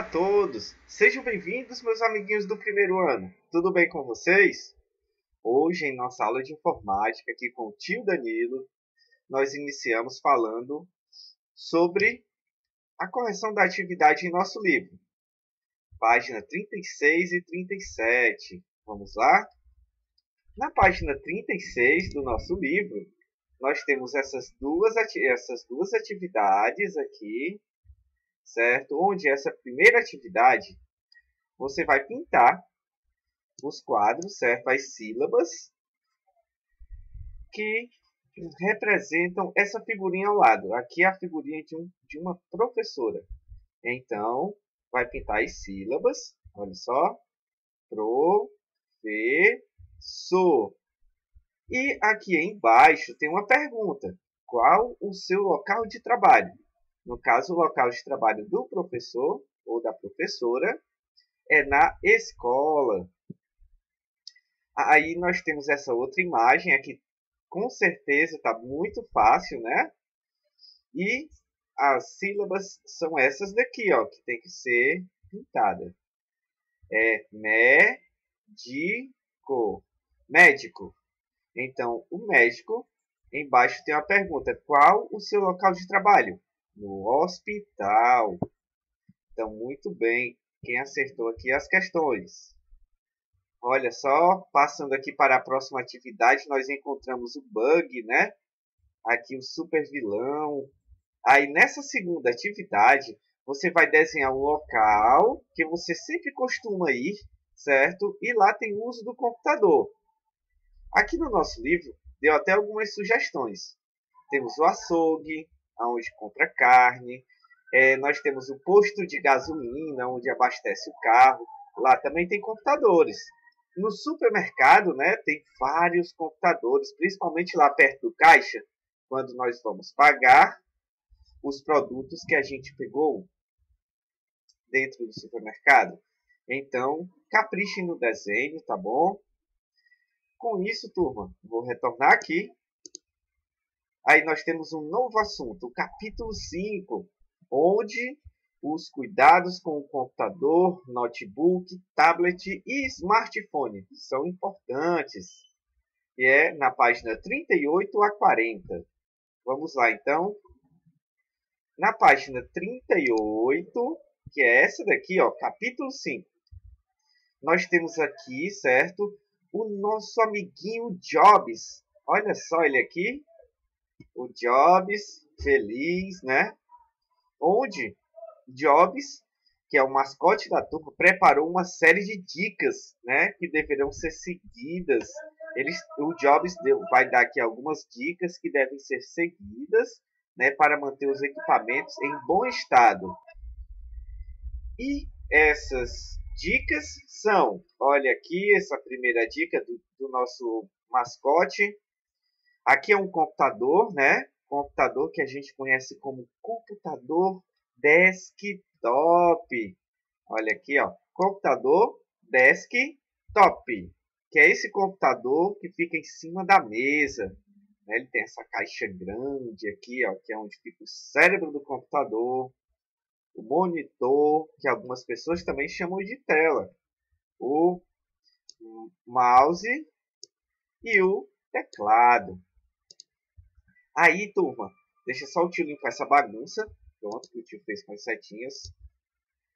Olá a todos! Sejam bem-vindos, meus amiguinhos do primeiro ano. Tudo bem com vocês? Hoje, em nossa aula de informática, aqui com o tio Danilo, nós iniciamos falando sobre a correção da atividade em nosso livro. Página 36 e 37. Vamos lá? Na página 36 do nosso livro, nós temos essas duas, essas duas atividades aqui certo? Onde essa primeira atividade você vai pintar os quadros, certo? As sílabas que representam essa figurinha ao lado. Aqui é a figurinha de, um, de uma professora. Então, vai pintar as sílabas. Olha só. Professor. E aqui embaixo tem uma pergunta. Qual o seu local de trabalho? No caso, o local de trabalho do professor ou da professora é na escola. Aí nós temos essa outra imagem aqui, com certeza está muito fácil, né? E as sílabas são essas daqui, ó, que tem que ser pintada. É médico. Médico. Então, o médico, embaixo tem uma pergunta: qual o seu local de trabalho? No hospital. Então, muito bem, quem acertou aqui as questões. Olha só, passando aqui para a próxima atividade, nós encontramos o bug, né? Aqui o super vilão. Aí nessa segunda atividade, você vai desenhar um local que você sempre costuma ir, certo? E lá tem o uso do computador. Aqui no nosso livro, deu até algumas sugestões. Temos o açougue, onde compra carne. É, nós temos o posto de gasolina, onde abastece o carro. Lá também tem computadores. No supermercado, né, tem vários computadores, principalmente lá perto do caixa, quando nós vamos pagar os produtos que a gente pegou dentro do supermercado. Então, caprichem no desenho, tá bom? Com isso, turma, vou retornar aqui Aí nós temos um novo assunto, o capítulo 5, onde os cuidados com o computador, notebook, tablet e smartphone são importantes. E é na página 38 a 40. Vamos lá então. Na página 38, que é essa daqui, ó, capítulo 5. Nós temos aqui, certo? O nosso amiguinho Jobs. Olha só ele aqui, o Jobs feliz, né? Onde Jobs, que é o mascote da turma, preparou uma série de dicas, né, que deverão ser seguidas. Eles, o Jobs deu, vai dar aqui algumas dicas que devem ser seguidas, né, para manter os equipamentos em bom estado. E essas dicas são, olha aqui essa primeira dica do, do nosso mascote, Aqui é um computador, né? Computador que a gente conhece como computador desktop. Olha aqui, ó, computador desktop, que é esse computador que fica em cima da mesa. Né? Ele tem essa caixa grande aqui, ó, que é onde fica o cérebro do computador, o monitor, que algumas pessoas também chamam de tela, o mouse e o teclado. Aí, turma, deixa só o tio limpar essa bagunça. Pronto, que o tio fez com as setinhas.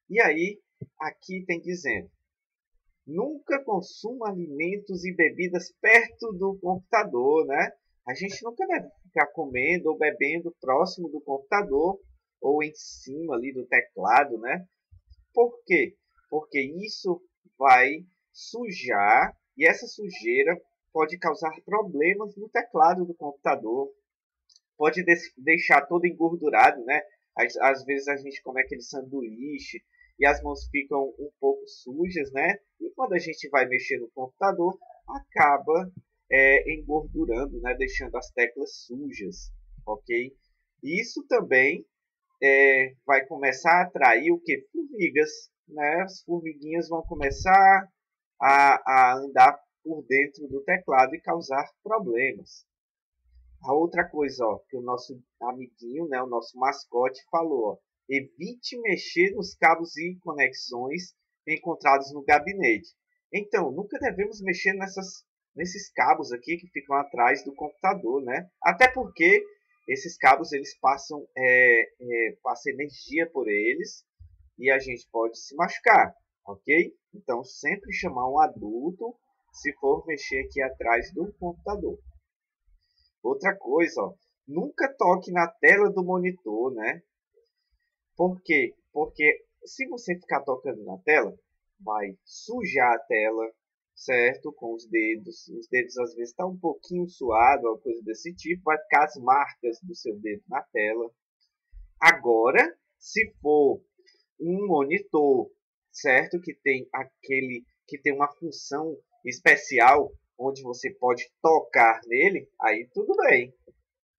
E aí, aqui tem dizendo: nunca consuma alimentos e bebidas perto do computador, né? A gente nunca deve ficar comendo ou bebendo próximo do computador ou em cima ali do teclado, né? Por quê? Porque isso vai sujar e essa sujeira pode causar problemas no teclado do computador, pode deixar todo engordurado, né? Às, às, vezes a gente come aquele sanduíche e as mãos ficam um pouco sujas, né? E quando a gente vai mexer no computador, acaba é, engordurando, né? Deixando as teclas sujas, ok? Isso também é, vai começar a atrair o que? Formigas, né? As formiguinhas vão começar a, a andar por dentro do teclado e causar problemas. A outra coisa, ó, que o nosso amiguinho, né, o nosso mascote falou, ó, evite mexer nos cabos e conexões encontrados no gabinete. Então, nunca devemos mexer nessas, nesses cabos aqui que ficam atrás do computador, né? Até porque esses cabos eles passam, é, é, passam energia por eles e a gente pode se machucar, ok? Então, sempre chamar um adulto se for mexer aqui atrás do computador. Outra coisa, ó, nunca toque na tela do monitor, né? Por quê? Porque se você ficar tocando na tela, vai sujar a tela, certo? Com os dedos. Os dedos às vezes estão tá um pouquinho suados, alguma coisa desse tipo. Vai ficar as marcas do seu dedo na tela. Agora, se for um monitor, certo? Que tem aquele que tem uma função especial onde você pode tocar nele, aí tudo bem.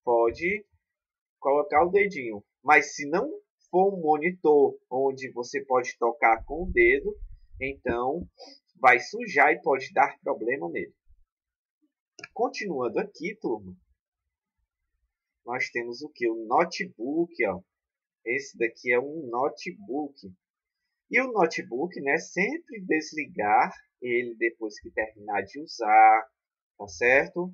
Pode colocar o dedinho. Mas se não for um monitor onde você pode tocar com o dedo, então vai sujar e pode dar problema nele. Continuando aqui, turma, nós temos o que? O notebook, ó. Esse daqui é um notebook. E o notebook, né, sempre desligar ele depois que terminar de usar, tá certo?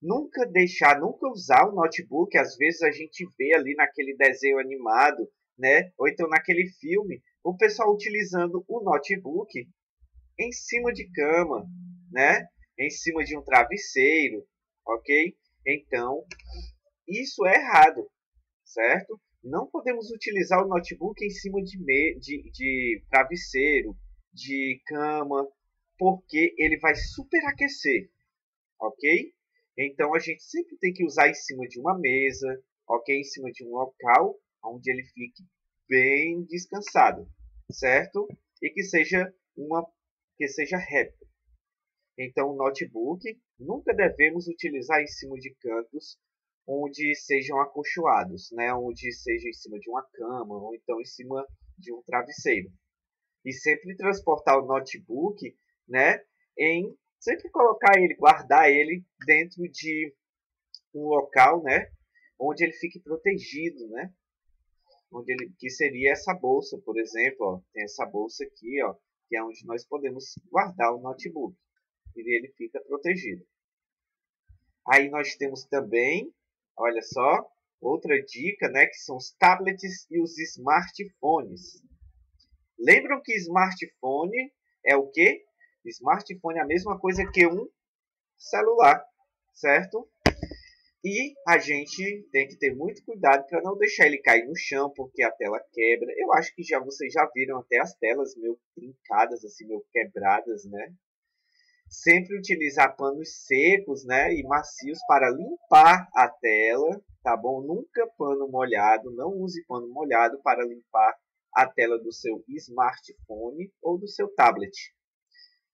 Nunca deixar, nunca usar o notebook, às vezes a gente vê ali naquele desenho animado, né, ou então naquele filme, o pessoal utilizando o notebook em cima de cama, né? Em cima de um travesseiro, ok? Então, isso é errado, certo? Não podemos utilizar o notebook em cima de, me, de, de travesseiro, de cama, porque ele vai superaquecer, ok? Então a gente sempre tem que usar em cima de uma mesa, ok? Em cima de um local onde ele fique bem descansado, certo? E que seja uma que seja reto. Então, o notebook nunca devemos utilizar em cima de cantos onde sejam acolchoados, né? onde seja em cima de uma cama ou então em cima de um travesseiro. E sempre transportar o notebook né? em sempre colocar ele, guardar ele dentro de um local né? onde ele fique protegido, né? onde ele, que seria essa bolsa, por exemplo, ó, tem essa bolsa aqui, ó, que é onde nós podemos guardar o notebook e ele fica protegido. Aí nós temos também, olha só, outra dica, né, que são os tablets e os smartphones. Lembram que smartphone é o quê? Smartphone é a mesma coisa que um celular, certo? E a gente tem que ter muito cuidado para não deixar ele cair no chão, porque a tela quebra. Eu acho que já vocês já viram até as telas meio trincadas, assim, meio quebradas, né? Sempre utilizar panos secos, né, e macios para limpar a tela, tá bom? Nunca pano molhado, não use pano molhado para limpar a tela do seu smartphone ou do seu tablet.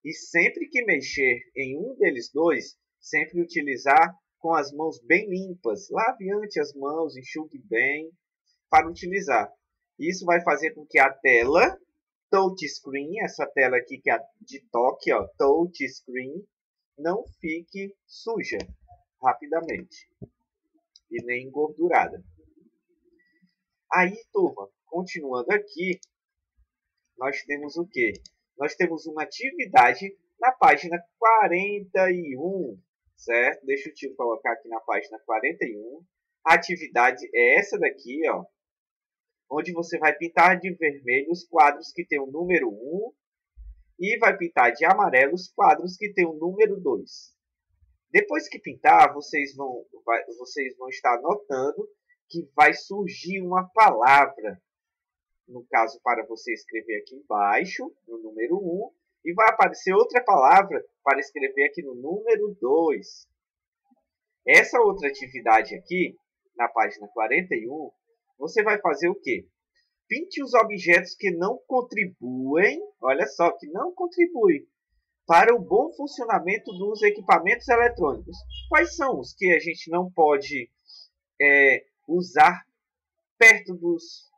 E sempre que mexer em um deles dois, sempre utilizar com as mãos bem limpas. Lave antes as mãos, enxugue bem para utilizar. Isso vai fazer com que a tela touchscreen, essa tela aqui que é de toque, ó, touchscreen, não fique suja rapidamente e nem engordurada. Aí, turma, continuando aqui, nós temos o que? Nós temos uma atividade na página 41 certo? Deixa o tio colocar aqui na página 41. A atividade é essa daqui, ó. Onde você vai pintar de vermelho os quadros que tem o número 1 e vai pintar de amarelo os quadros que tem o número 2. Depois que pintar, vocês vão, vai, vocês vão estar notando que vai surgir uma palavra. No caso, para você escrever aqui embaixo, no número 1, e vai aparecer outra palavra para escrever aqui no número 2. Essa outra atividade aqui, na página 41, você vai fazer o quê? Pinte os objetos que não contribuem, olha só, que não contribuem para o bom funcionamento dos equipamentos eletrônicos. Quais são os que a gente não pode é, usar perto dos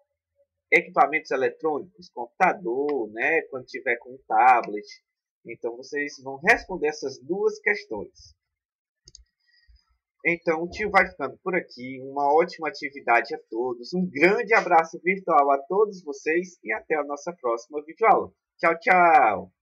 equipamentos eletrônicos, computador, né, quando tiver com tablet. Então vocês vão responder essas duas questões. Então o tio vai ficando por aqui. Uma ótima atividade a todos. Um grande abraço virtual a todos vocês e até a nossa próxima videoaula. Tchau, tchau!